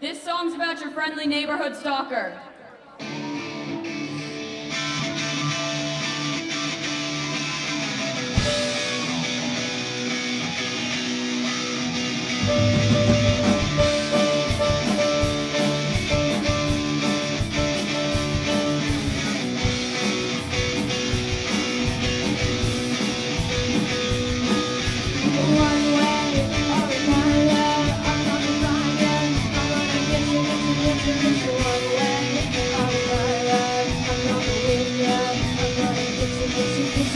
This song's about your friendly neighborhood stalker.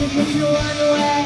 to keep you unaware.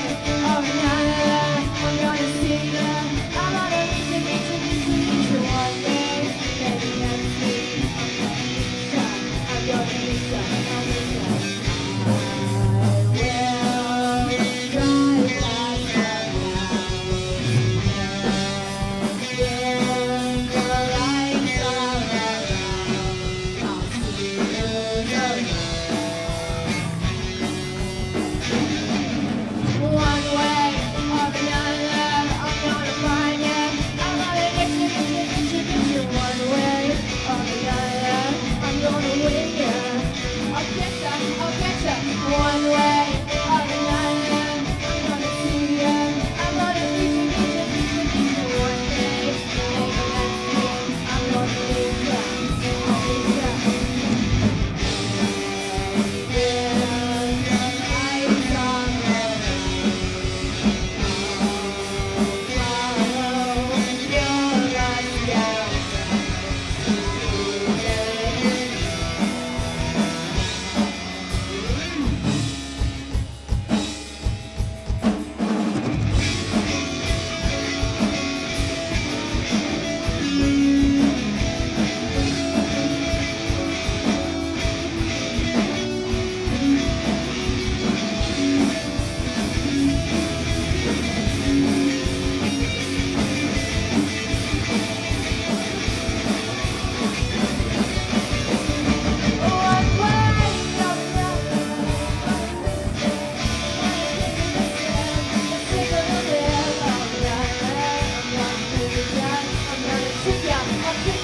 Christian,